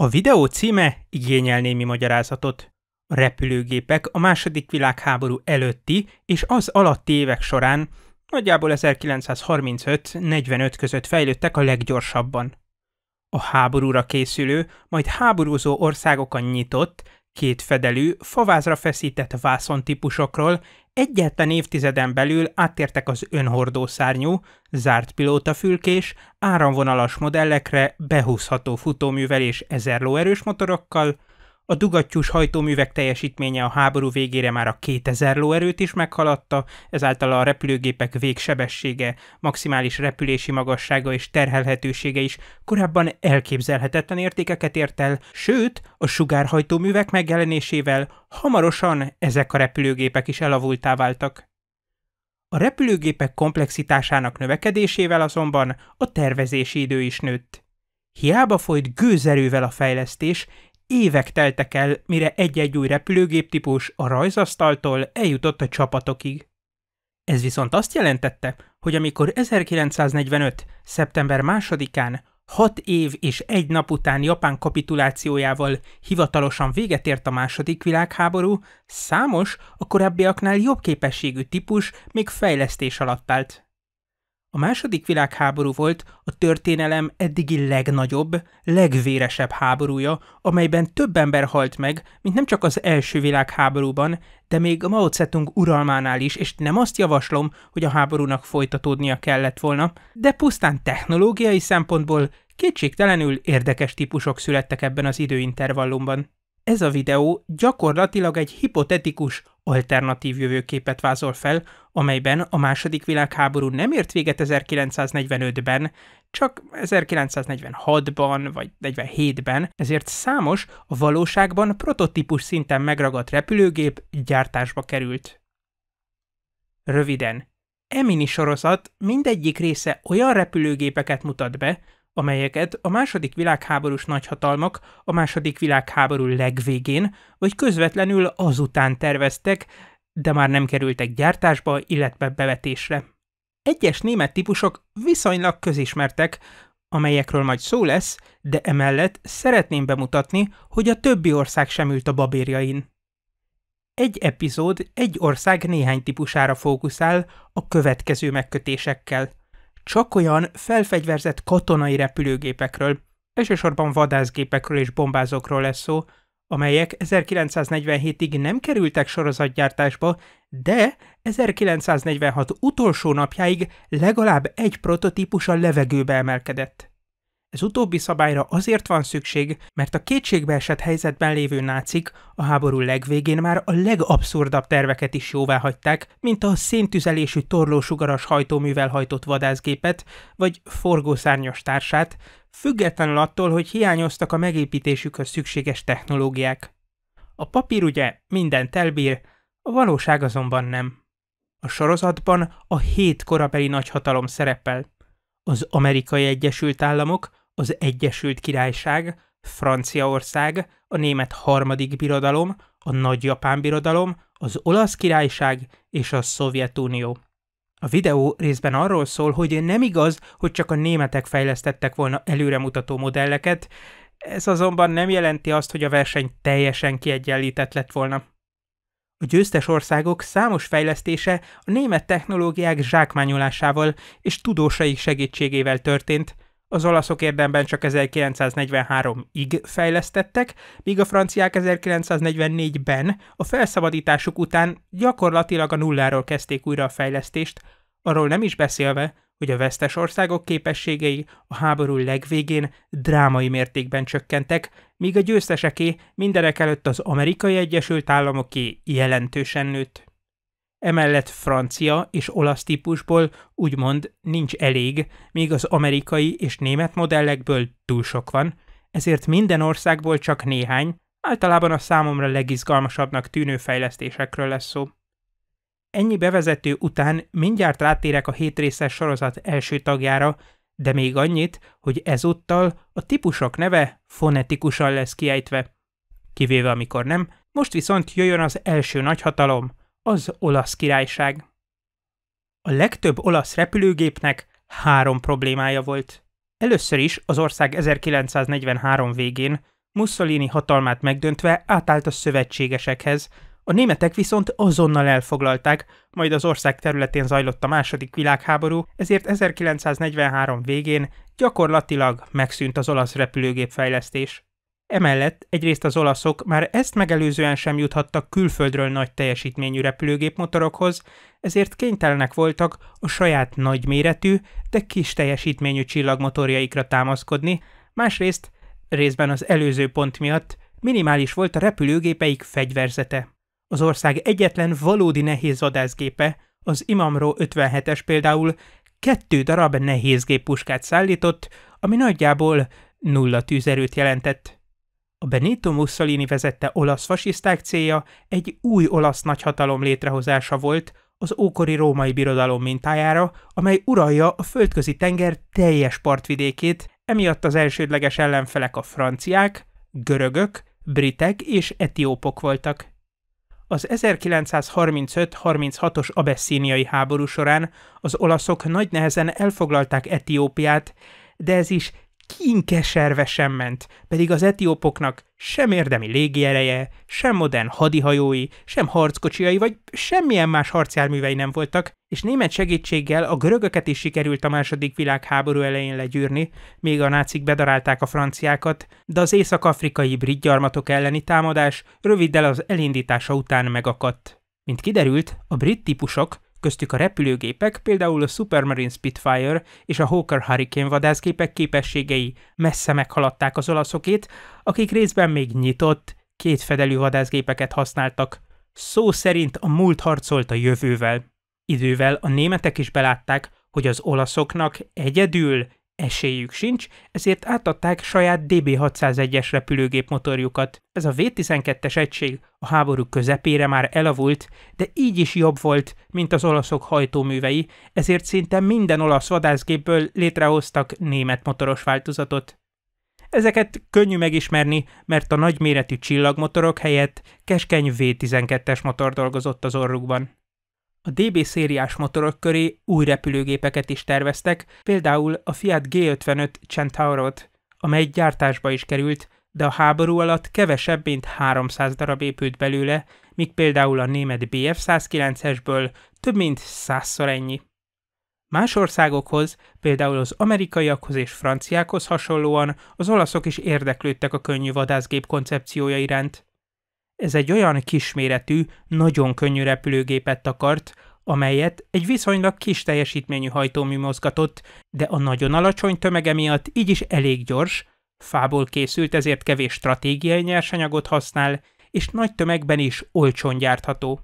A videó címe igényel némi magyarázatot. A repülőgépek a második világháború előtti és az alatti évek során nagyjából 1935-45 között fejlődtek a leggyorsabban. A háborúra készülő, majd háborúzó országokon nyitott, kétfedelű, favázra feszített vászontípusokról egyetlen évtizeden belül áttértek az önhordószárnyú, zárt pilótafülkés, áramvonalas modellekre behúzható futóművel és ezer lóerős motorokkal, a dugattyús hajtóművek teljesítménye a háború végére már a 2000 lóerőt is meghaladta, ezáltal a repülőgépek végsebessége, maximális repülési magassága és terhelhetősége is korábban elképzelhetetlen értékeket ért el, sőt, a sugárhajtóművek megjelenésével hamarosan ezek a repülőgépek is elavultá váltak. A repülőgépek komplexitásának növekedésével azonban a tervezési idő is nőtt. Hiába folyt gőzerővel a fejlesztés, Évek teltek el, mire egy-egy új repülőgéptípus a rajzasztaltól eljutott a csapatokig. Ez viszont azt jelentette, hogy amikor 1945. szeptember másodikán, hat év és egy nap után Japán kapitulációjával hivatalosan véget ért a második világháború, számos, a korábbiaknál jobb képességű típus még fejlesztés alatt állt. A második világháború volt a történelem eddigi legnagyobb, legvéresebb háborúja, amelyben több ember halt meg, mint nem csak az első világháborúban, de még a Mao Zedong uralmánál is, és nem azt javaslom, hogy a háborúnak folytatódnia kellett volna, de pusztán technológiai szempontból kétségtelenül érdekes típusok születtek ebben az időintervallumban. Ez a videó gyakorlatilag egy hipotetikus, alternatív jövőképet vázol fel, amelyben a második világháború nem ért véget 1945-ben, csak 1946-ban vagy 47-ben, ezért számos, a valóságban prototípus szinten megragadt repülőgép gyártásba került. Röviden, e mini sorozat mindegyik része olyan repülőgépeket mutat be, amelyeket a második világháborús nagyhatalmak a második világháború legvégén, vagy közvetlenül azután terveztek, de már nem kerültek gyártásba, illetve bevetésre. Egyes német típusok viszonylag közismertek, amelyekről majd szó lesz, de emellett szeretném bemutatni, hogy a többi ország sem ült a babérjain. Egy epizód egy ország néhány típusára fókuszál a következő megkötésekkel – csak olyan felfegyverzett katonai repülőgépekről, elsősorban vadászgépekről és bombázókról lesz szó, amelyek 1947-ig nem kerültek sorozatgyártásba, de 1946 utolsó napjáig legalább egy prototípus a levegőbe emelkedett. Ez utóbbi szabályra azért van szükség, mert a kétségbeesett helyzetben lévő nácik a háború legvégén már a legabszurdabb terveket is jóvá hagyták, mint a széntüzelésű torlósugaras hajtóművel hajtott vadászgépet, vagy forgószárnyas társát, függetlenül attól, hogy hiányoztak a megépítésükhöz szükséges technológiák. A papír ugye mindent elbír, a valóság azonban nem. A sorozatban a hét korabeli nagyhatalom szerepel. Az amerikai Egyesült Államok, az Egyesült Királyság, Franciaország, a német harmadik birodalom, a nagy japán birodalom, az olasz királyság és a Szovjetunió. A videó részben arról szól, hogy nem igaz, hogy csak a németek fejlesztettek volna előremutató modelleket, ez azonban nem jelenti azt, hogy a verseny teljesen kiegyenlített lett volna. A győztes országok számos fejlesztése a német technológiák zsákmányolásával és tudósaik segítségével történt, az olaszok érdemben csak 1943-ig fejlesztettek, míg a franciák 1944-ben a felszabadításuk után gyakorlatilag a nulláról kezdték újra a fejlesztést, arról nem is beszélve, hogy a vesztes országok képességei a háború legvégén drámai mértékben csökkentek, míg a győzteseké mindenek előtt az amerikai Egyesült Államoké jelentősen nőtt. Emellett francia és olasz típusból úgymond nincs elég, míg az amerikai és német modellekből túl sok van, ezért minden országból csak néhány, általában a számomra legizgalmasabbnak tűnő fejlesztésekről lesz szó. Ennyi bevezető után mindjárt rátérek a hétrészes sorozat első tagjára, de még annyit, hogy ezúttal a típusok neve fonetikusan lesz kiejtve. Kivéve amikor nem, most viszont jöjjön az első nagyhatalom, az olasz királyság. A legtöbb olasz repülőgépnek három problémája volt. Először is az ország 1943 végén, Mussolini hatalmát megdöntve átállt a szövetségesekhez, a németek viszont azonnal elfoglalták, majd az ország területén zajlott a második világháború, ezért 1943 végén gyakorlatilag megszűnt az olasz repülőgépfejlesztés. Emellett egyrészt az olaszok már ezt megelőzően sem juthattak külföldről nagy teljesítményű repülőgépmotorokhoz, ezért kénytelenek voltak a saját nagyméretű, de kis teljesítményű csillagmotorjaikra támaszkodni, másrészt, részben az előző pont miatt, minimális volt a repülőgépeik fegyverzete. Az ország egyetlen valódi nehéz vadászgépe, az Imamro 57-es például kettő darab nehézgéppuskát szállított, ami nagyjából nulla tűzerőt jelentett. A Benito Mussolini vezette olasz fasiszták célja egy új olasz nagyhatalom létrehozása volt az ókori római birodalom mintájára, amely uralja a földközi tenger teljes partvidékét, emiatt az elsődleges ellenfelek a franciák, görögök, britek és etiópok voltak. Az 1935-36-os abeszíniai háború során az olaszok nagy nehezen elfoglalták Etiópiát, de ez is kínkeserve sem ment, pedig az etiópoknak sem érdemi légiereje, sem modern hadihajói, sem harckocsiai, vagy semmilyen más harcjárművei nem voltak, és német segítséggel a görögöket is sikerült a második világháború elején legyűrni, még a nácik bedarálták a franciákat, de az észak-afrikai brit gyarmatok elleni támadás röviddel az elindítása után megakadt. Mint kiderült, a brit típusok Köztük a repülőgépek, például a Supermarine Spitfire és a Hawker Hurricane vadászgépek képességei messze meghaladták az olaszokét, akik részben még nyitott, kétfedelű vadászgépeket használtak. Szó szerint a múlt harcolt a jövővel. Idővel a németek is belátták, hogy az olaszoknak egyedül esélyük sincs, ezért átadták saját DB601-es repülőgép motorjukat. Ez a V-12-es egység a háború közepére már elavult, de így is jobb volt, mint az olaszok hajtóművei, ezért szinte minden olasz vadászgépből létrehoztak német motoros változatot. Ezeket könnyű megismerni, mert a nagyméretű csillagmotorok helyett keskeny V12-es motor dolgozott az orrukban. A DB szériás motorok köré új repülőgépeket is terveztek, például a Fiat G55 Centaurot, amely gyártásba is került, de a háború alatt kevesebb, mint 300 darab épült belőle, míg például a német BF-109-esből több mint százszor ennyi. Más országokhoz, például az amerikaiakhoz és franciákhoz hasonlóan az olaszok is érdeklődtek a könnyű vadászgép koncepciója iránt. Ez egy olyan kisméretű, nagyon könnyű repülőgépet akart, amelyet egy viszonylag kis teljesítményű hajtómű mozgatott, de a nagyon alacsony tömege miatt így is elég gyors, fából készült, ezért kevés stratégiai nyersanyagot használ, és nagy tömegben is olcsón gyártható.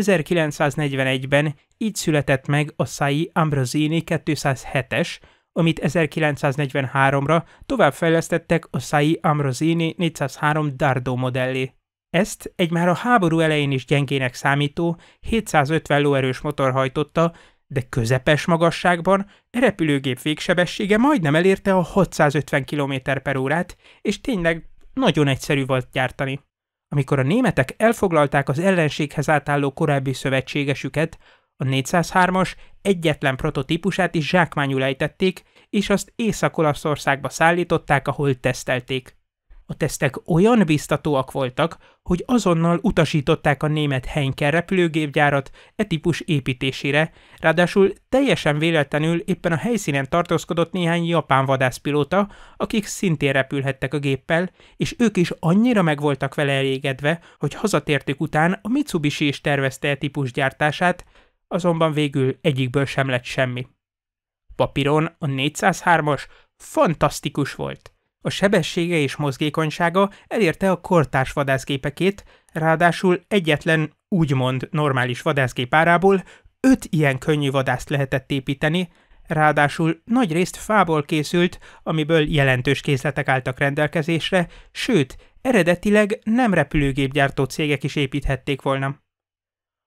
1941-ben így született meg a Sai Ambrosini 207-es, amit 1943-ra továbbfejlesztettek a Sai Ambrosini 403 Dardo modellé. Ezt egy már a háború elején is gyengének számító 750 lóerős motor hajtotta, de közepes magasságban a repülőgép végsebessége majdnem elérte a 650 km per órát, és tényleg nagyon egyszerű volt gyártani. Amikor a németek elfoglalták az ellenséghez átálló korábbi szövetségesüket, a 403-as egyetlen prototípusát is zsákmányul ejtették, és azt Észak-Olaszországba szállították, ahol tesztelték. A tesztek olyan biztatóak voltak, hogy azonnal utasították a német Heinkel repülőgépgyárat e típus építésére, ráadásul teljesen véletlenül éppen a helyszínen tartózkodott néhány japán vadászpilóta, akik szintén repülhettek a géppel, és ők is annyira meg voltak vele elégedve, hogy hazatértük után a Mitsubishi is tervezte e típus gyártását, azonban végül egyikből sem lett semmi. Papíron a 403-as fantasztikus volt. A sebessége és mozgékonysága elérte a kortárs vadászgépekét, ráadásul egyetlen úgymond normális vadászgép árából öt ilyen könnyű vadászt lehetett építeni, ráadásul nagy részt fából készült, amiből jelentős készletek álltak rendelkezésre, sőt, eredetileg nem repülőgépgyártó cégek is építhették volna.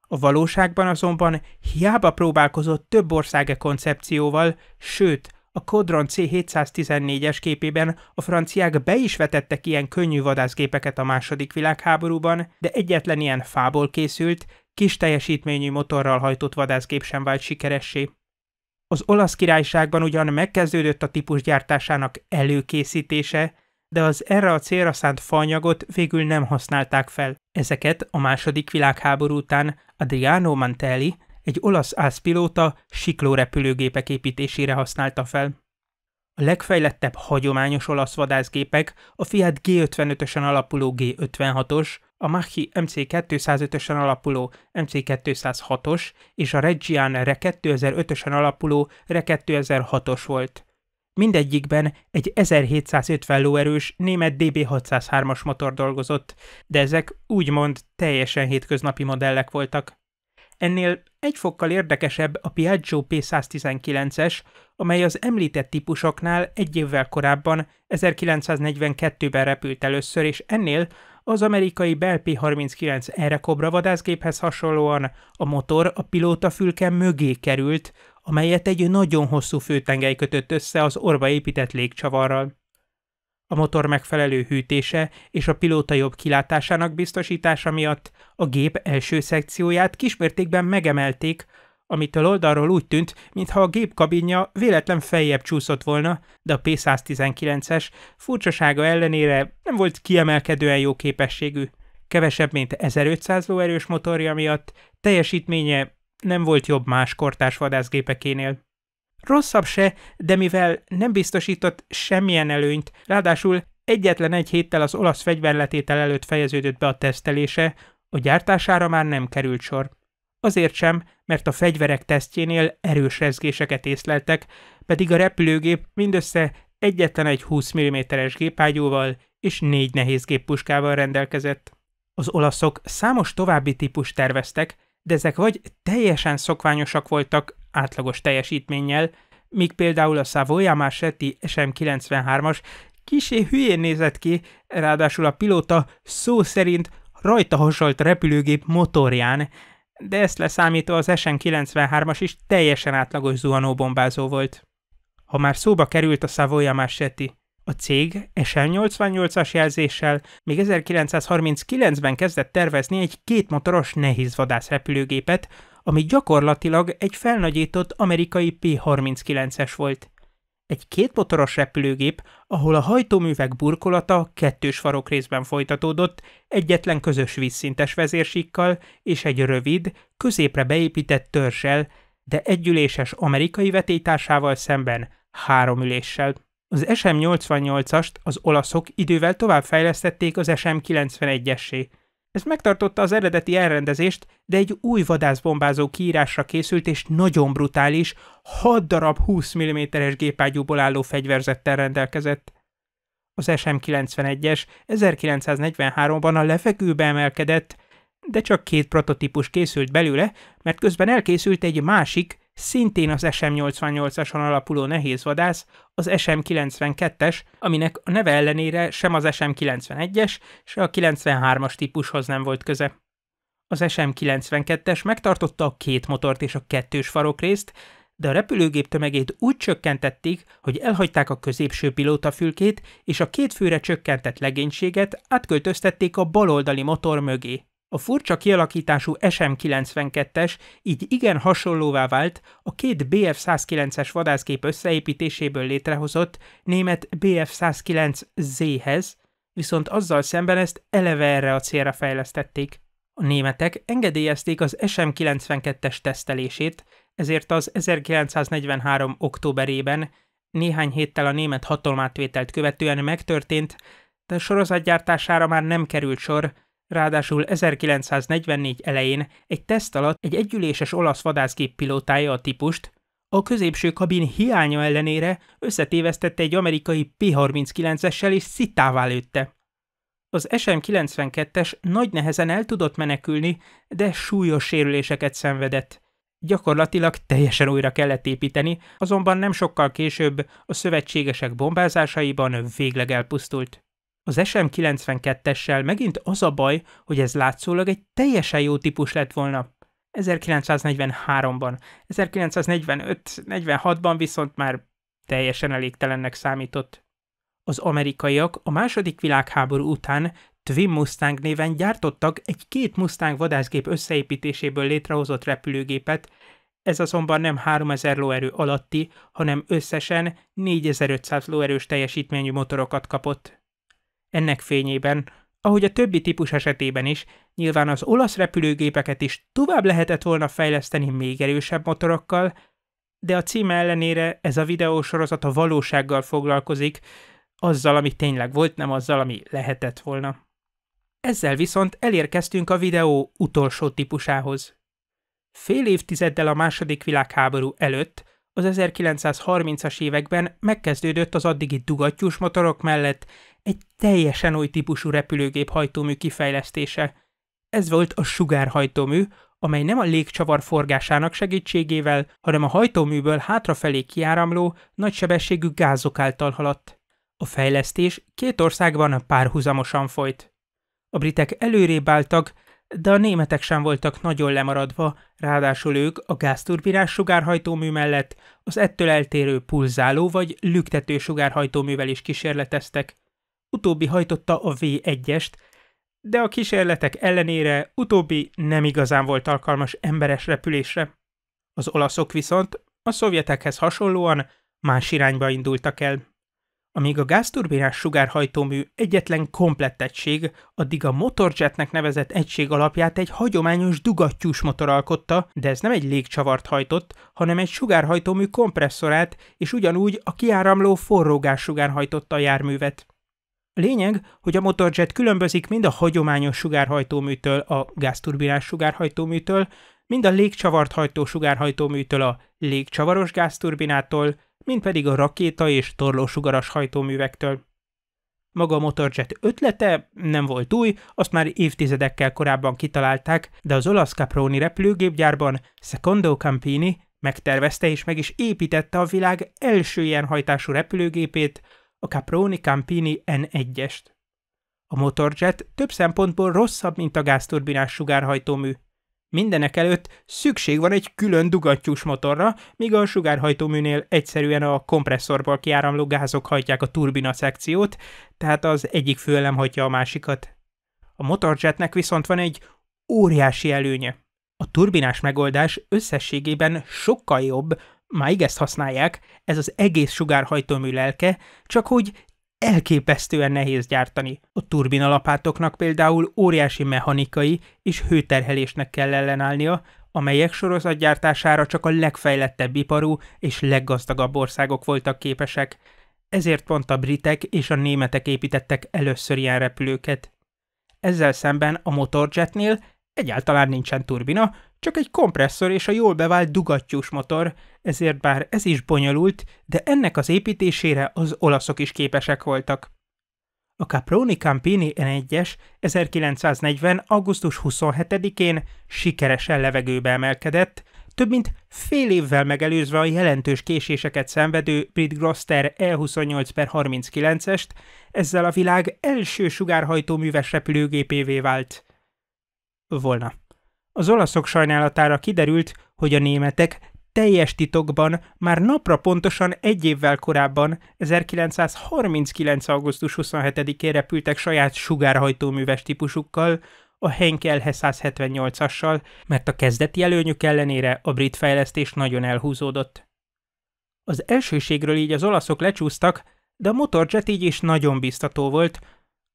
A valóságban azonban hiába próbálkozott több országe koncepcióval, sőt, a Kodron C-714-es képében a franciák be is vetettek ilyen könnyű vadászgépeket a második világháborúban, de egyetlen ilyen fából készült, kis teljesítményű motorral hajtott vadászgép sem vált sikeressé. Az olasz királyságban ugyan megkezdődött a típus gyártásának előkészítése, de az erre a célra szánt faanyagot végül nem használták fel. Ezeket a második világháború után Adriano Mantelli, egy olasz ászpilóta siklórepülőgépek építésére használta fel. A legfejlettebb hagyományos olasz vadászgépek a Fiat G55-ösen alapuló G56-os, a Machi MC205-ösen alapuló MC206-os és a Reggian Re 2005-ösen alapuló Re 2006-os volt. Mindegyikben egy 1750 lóerős német DB603-as motor dolgozott, de ezek úgymond teljesen hétköznapi modellek voltak. Ennél egy fokkal érdekesebb a Piaggio P119-es, amely az említett típusoknál egy évvel korábban, 1942-ben repült először, és ennél az amerikai Bell P39 erre kobra vadászgéphez hasonlóan a motor a pilóta fülke mögé került, amelyet egy nagyon hosszú főtengely kötött össze az orba épített légcsavarral. A motor megfelelő hűtése és a pilóta jobb kilátásának biztosítása miatt a gép első szekcióját kismértékben megemelték, amitől oldalról úgy tűnt, mintha a gép kabinja véletlen feljebb csúszott volna, de a P119-es furcsasága ellenére nem volt kiemelkedően jó képességű. Kevesebb, mint 1500 lóerős motorja miatt teljesítménye nem volt jobb más kortás vadászgépekénél. Rosszabb se, de mivel nem biztosított semmilyen előnyt, ráadásul egyetlen egy héttel az olasz fegyverletétel előtt fejeződött be a tesztelése, a gyártására már nem került sor. Azért sem, mert a fegyverek tesztjénél erős rezgéseket észleltek, pedig a repülőgép mindössze egyetlen egy 20 mm-es gépágyúval és négy nehéz géppuskával rendelkezett. Az olaszok számos további típus terveztek, de ezek vagy teljesen szokványosak voltak átlagos teljesítménnyel, míg például a Savoia Marchetti SM93-as kisé hülyén nézett ki, ráadásul a pilóta szó szerint rajta hasonlt repülőgép motorján, de ezt leszámítva az SN93-as is teljesen átlagos zuhanóbombázó volt. Ha már szóba került a Savoia Marchetti, a cég SN88-as jelzéssel még 1939-ben kezdett tervezni egy kétmotoros nehézvadász repülőgépet, ami gyakorlatilag egy felnagyított amerikai P-39-es volt. Egy kétmotoros repülőgép, ahol a hajtóművek burkolata kettős farokrészben folytatódott, egyetlen közös vízszintes vezérsikkal és egy rövid, középre beépített törzsel, de együléses amerikai vetétársával szemben három üléssel. Az SM-88-ast az olaszok idővel továbbfejlesztették az SM-91-essé. Ez megtartotta az eredeti elrendezést, de egy új vadászbombázó kiírásra készült és nagyon brutális, 6 darab 20 mm-es gépágyúból álló fegyverzettel rendelkezett. Az SM-91-es 1943-ban a lefekvőbe emelkedett, de csak két prototípus készült belőle, mert közben elkészült egy másik, szintén az SM-88-ason alapuló nehézvadász, az SM-92-es, aminek a neve ellenére sem az SM-91-es, se a 93-as típushoz nem volt köze. Az SM-92-es megtartotta a két motort és a kettős farokrészt, de a repülőgép tömegét úgy csökkentették, hogy elhagyták a középső pilótafülkét, és a két főre csökkentett legénységet átköltöztették a baloldali motor mögé. A furcsa kialakítású SM-92-es így igen hasonlóvá vált a két BF-109-es vadászgép összeépítéséből létrehozott német BF-109Z-hez, viszont azzal szemben ezt eleve erre a célra fejlesztették. A németek engedélyezték az SM-92-es tesztelését, ezért az 1943. októberében, néhány héttel a német hatalmátvételt követően megtörtént, de sorozatgyártására már nem került sor, Ráadásul 1944 elején egy teszt alatt egy együléses olasz vadászgép pilótája a típust, a középső kabin hiánya ellenére összetévesztette egy amerikai P-39-essel és szitává lőtte. Az SM-92-es nagy nehezen el tudott menekülni, de súlyos sérüléseket szenvedett. Gyakorlatilag teljesen újra kellett építeni, azonban nem sokkal később a szövetségesek bombázásaiban végleg elpusztult. Az SM92-essel megint az a baj, hogy ez látszólag egy teljesen jó típus lett volna. 1943-ban, 1945-46-ban viszont már teljesen elégtelennek számított. Az amerikaiak a második világháború után Twin Mustang néven gyártottak egy két Mustang vadászgép összeépítéséből létrehozott repülőgépet, ez azonban nem 3000 lóerő alatti, hanem összesen 4500 lóerős teljesítményű motorokat kapott. Ennek fényében, ahogy a többi típus esetében is, nyilván az olasz repülőgépeket is tovább lehetett volna fejleszteni még erősebb motorokkal, de a címe ellenére ez a videósorozat a valósággal foglalkozik, azzal, ami tényleg volt, nem azzal, ami lehetett volna. Ezzel viszont elérkeztünk a videó utolsó típusához. Fél évtizeddel a második világháború előtt, az 1930-as években megkezdődött az addigi dugattyús motorok mellett egy teljesen új típusú repülőgép hajtómű kifejlesztése. Ez volt a sugárhajtómű, amely nem a légcsavar forgásának segítségével, hanem a hajtóműből hátrafelé kiáramló, nagysebességű gázok által haladt. A fejlesztés két országban párhuzamosan folyt. A britek előrébb álltak, de a németek sem voltak nagyon lemaradva, ráadásul ők a gázturbinás sugárhajtómű mellett az ettől eltérő pulzáló vagy lüktető sugárhajtóművel is kísérleteztek. Utóbbi hajtotta a V1-est, de a kísérletek ellenére utóbbi nem igazán volt alkalmas emberes repülésre. Az olaszok viszont a szovjetekhez hasonlóan más irányba indultak el. Amíg a gázturbinás sugárhajtómű egyetlen komplett egység, addig a motorjetnek nevezett egység alapját egy hagyományos dugattyús motor alkotta, de ez nem egy légcsavart hajtott, hanem egy sugárhajtómű kompresszorát, és ugyanúgy a kiáramló forrógássugár hajtotta a járművet. Lényeg, hogy a motorjet különbözik mind a hagyományos sugárhajtóműtől a gázturbinás sugárhajtóműtől, mind a légcsavart hajtó sugárhajtóműtől a légcsavaros gázturbinától, mint pedig a rakéta és torlósugaras hajtóművektől. Maga a motorjet ötlete nem volt új, azt már évtizedekkel korábban kitalálták, de az olasz Caproni repülőgépgyárban Secondo Campini megtervezte és meg is építette a világ első ilyen hajtású repülőgépét, a Caproni Campini N1-est. A motorjet több szempontból rosszabb, mint a gázturbinás sugárhajtómű. Mindenek előtt szükség van egy külön dugattyús motorra, míg a sugárhajtóműnél egyszerűen a kompresszorból kiáramló gázok hajtják a turbina szekciót, tehát az egyik főelem hajtja a másikat. A motorjetnek viszont van egy óriási előnye. A turbinás megoldás összességében sokkal jobb, máig ezt használják, ez az egész sugárhajtómű lelke, csak hogy elképesztően nehéz gyártani. A turbinalapátoknak például óriási mechanikai és hőterhelésnek kell ellenállnia, amelyek sorozatgyártására csak a legfejlettebb iparú és leggazdagabb országok voltak képesek. Ezért pont a britek és a németek építettek először ilyen repülőket. Ezzel szemben a motorjetnél egyáltalán nincsen turbina, csak egy kompresszor és a jól bevált dugattyús motor, ezért bár ez is bonyolult, de ennek az építésére az olaszok is képesek voltak. A Caproni Campini N1-es 1940. augusztus 27-én sikeresen levegőbe emelkedett, több mint fél évvel megelőzve a jelentős késéseket szenvedő Brit Gloster E28 per 39-est, ezzel a világ első sugárhajtóműves repülőgépévé vált. Volna. Az olaszok sajnálatára kiderült, hogy a németek teljes titokban már napra pontosan egy évvel korábban, 1939. augusztus 27-én repültek saját sugárhajtóműves típusukkal, a Henkel 178-assal, mert a kezdeti előnyük ellenére a brit fejlesztés nagyon elhúzódott. Az elsőségről így az olaszok lecsúsztak, de a motorjet így is nagyon biztató volt,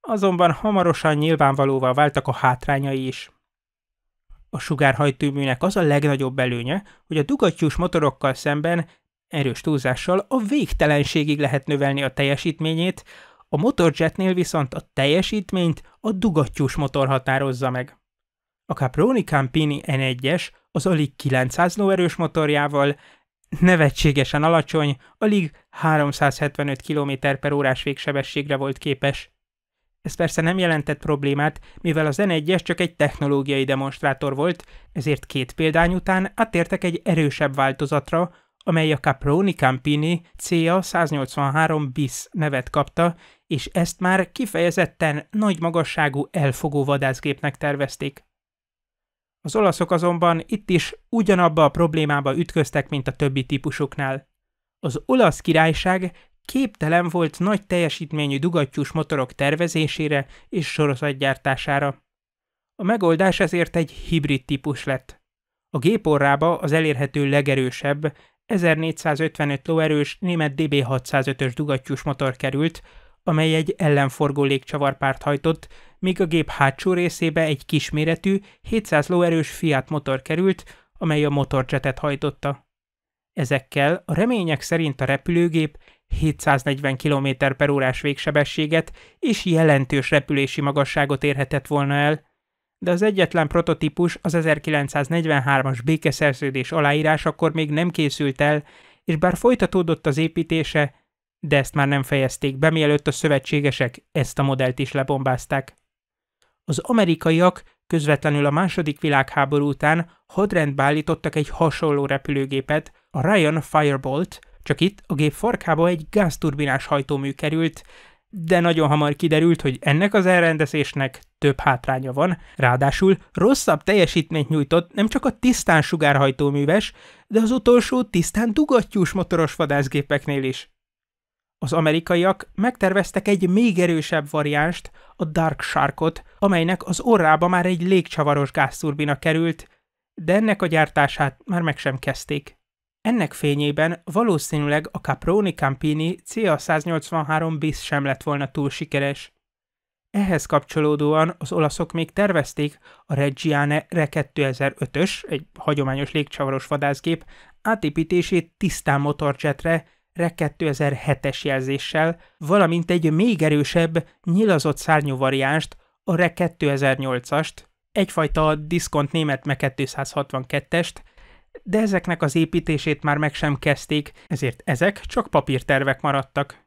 azonban hamarosan nyilvánvalóvá váltak a hátrányai is. A sugárhajtóműnek az a legnagyobb előnye, hogy a dugattyús motorokkal szemben erős túlzással a végtelenségig lehet növelni a teljesítményét, a motorjetnél viszont a teljesítményt a dugattyús motor határozza meg. A Caproni Campini N1-es az alig 900 lóerős motorjával nevetségesen alacsony, alig 375 km per órás végsebességre volt képes. Ez persze nem jelentett problémát, mivel az N1-es csak egy technológiai demonstrátor volt, ezért két példány után áttértek egy erősebb változatra, amely a Caproni Campini CA 183 bis nevet kapta, és ezt már kifejezetten nagy magasságú elfogó vadászgépnek tervezték. Az olaszok azonban itt is ugyanabba a problémába ütköztek, mint a többi típusoknál. Az olasz királyság képtelen volt nagy teljesítményű dugattyús motorok tervezésére és sorozatgyártására. A megoldás ezért egy hibrid típus lett. A géporrába az elérhető legerősebb, 1455 lóerős német DB605-ös dugattyús motor került, amely egy ellenforgó légcsavarpárt hajtott, míg a gép hátsó részébe egy kisméretű, 700 lóerős Fiat motor került, amely a motorjetet hajtotta. Ezekkel a remények szerint a repülőgép 740 km per órás végsebességet és jelentős repülési magasságot érhetett volna el, de az egyetlen prototípus az 1943-as békeszerződés aláírásakor még nem készült el, és bár folytatódott az építése, de ezt már nem fejezték be, mielőtt a szövetségesek ezt a modellt is lebombázták. Az amerikaiak közvetlenül a második világháború után hadrendbe állítottak egy hasonló repülőgépet, a Ryan Firebolt, csak itt a gép farkába egy gázturbinás hajtómű került, de nagyon hamar kiderült, hogy ennek az elrendezésnek több hátránya van, ráadásul rosszabb teljesítményt nyújtott nem csak a tisztán sugárhajtóműves, de az utolsó tisztán dugattyús motoros vadászgépeknél is. Az amerikaiak megterveztek egy még erősebb variánst, a Dark Sharkot, amelynek az orrába már egy légcsavaros gázturbina került, de ennek a gyártását már meg sem kezdték. Ennek fényében valószínűleg a Caproni Campini CA183 bis sem lett volna túl sikeres. Ehhez kapcsolódóan az olaszok még tervezték a Reggiane Re 2005-ös, egy hagyományos légcsavaros vadászgép, átépítését tisztán motorjetre, Re 2007-es jelzéssel, valamint egy még erősebb, nyilazott szárnyú variánst, a Re 2008-ast, egyfajta diszkont német Me 262-est, de ezeknek az építését már meg sem kezdték, ezért ezek csak papírtervek maradtak.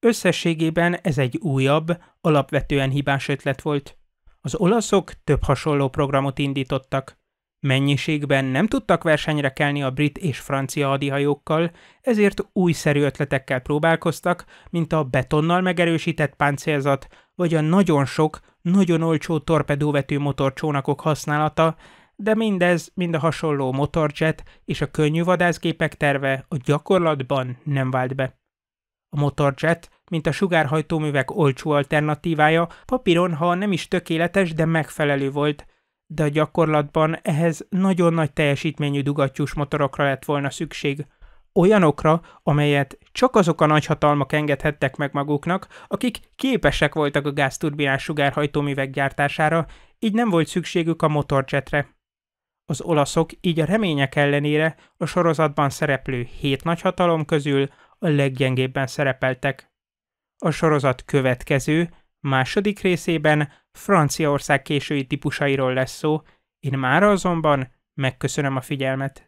Összességében ez egy újabb, alapvetően hibás ötlet volt. Az olaszok több hasonló programot indítottak. Mennyiségben nem tudtak versenyre kelni a brit és francia hadihajókkal, ezért újszerű ötletekkel próbálkoztak, mint a betonnal megerősített páncélzat, vagy a nagyon sok, nagyon olcsó torpedóvető motorcsónakok használata, de mindez, mind a hasonló motorjet és a könnyű vadászgépek terve a gyakorlatban nem vált be. A motorjet, mint a sugárhajtóművek olcsó alternatívája, papíron, ha nem is tökéletes, de megfelelő volt, de a gyakorlatban ehhez nagyon nagy teljesítményű dugattyús motorokra lett volna szükség. Olyanokra, amelyet csak azok a nagyhatalmak engedhettek meg maguknak, akik képesek voltak a gázturbinás sugárhajtóművek gyártására, így nem volt szükségük a motorjetre. Az olaszok így a remények ellenére a sorozatban szereplő hét nagyhatalom közül a leggyengébben szerepeltek. A sorozat következő, második részében Franciaország késői típusairól lesz szó, én már azonban megköszönöm a figyelmet.